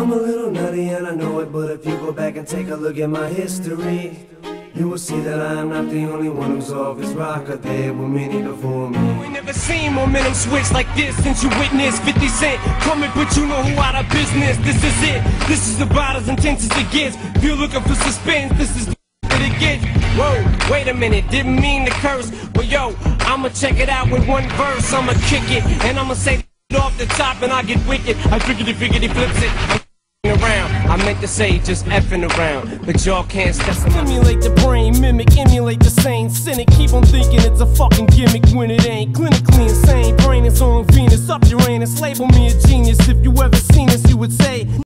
I'm a little nutty and I know it, but if you go back and take a look at my history, you will see that I am not the only one who's off his rocker. There were many before me. We never seen momentum switch like this since you witnessed 50 Cent coming, but you know who out of business. This is it. This is about as intense as it gets. If you're looking for suspense, this is that it gets. Whoa, wait a minute, didn't mean to curse. But yo, I'ma check it out with one verse. I'ma kick it, and I'ma say off the top, and I get wicked. I figgity figgity flips it. I meant to say just effing around, but y'all can't step Stimulate the brain, mimic, emulate the same cynic. Keep on thinking it's a fucking gimmick when it ain't clinically insane. Brain is on Venus, up Uranus. Label me a genius if you ever seen us, you.